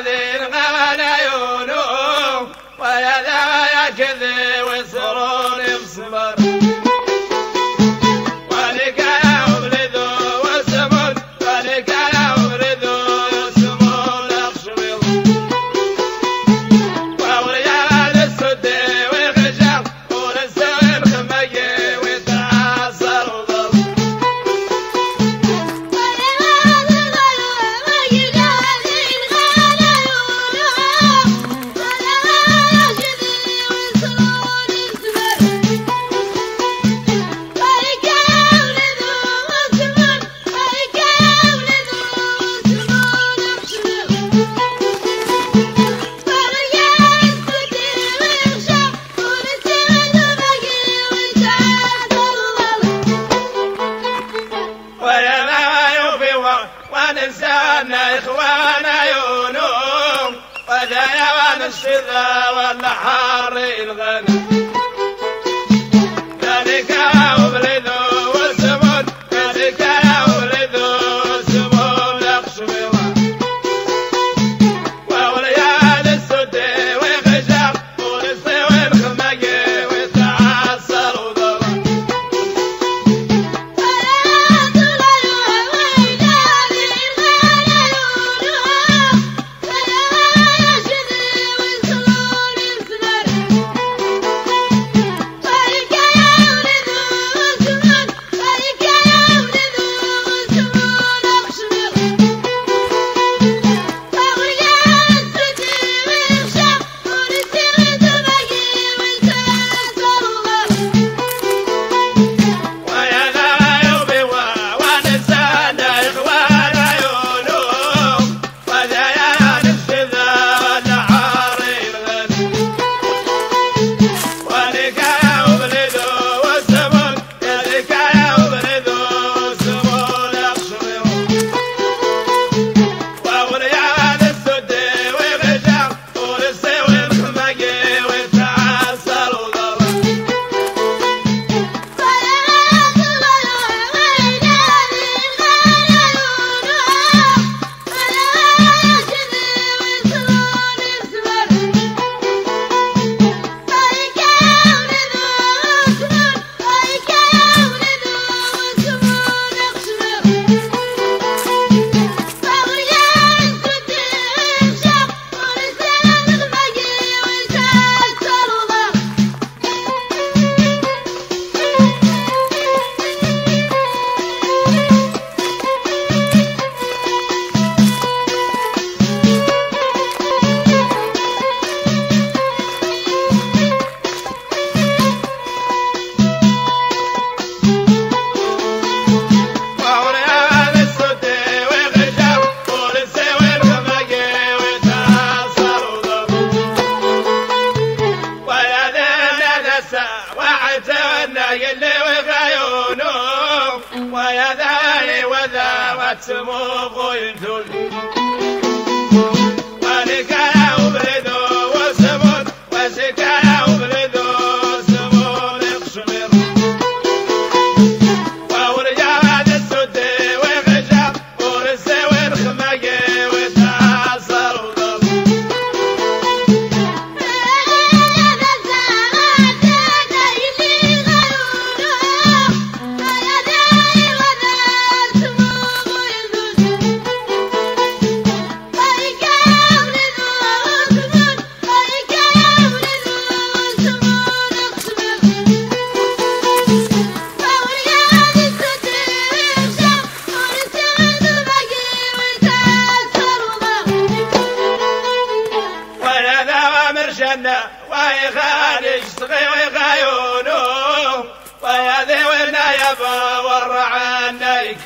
ذي الغلا يولو ويا ذا يا كذب يا إخوان عيونهم وذا يا نسفذا والحار الغنم Fatima, boy, يبا ورعانيك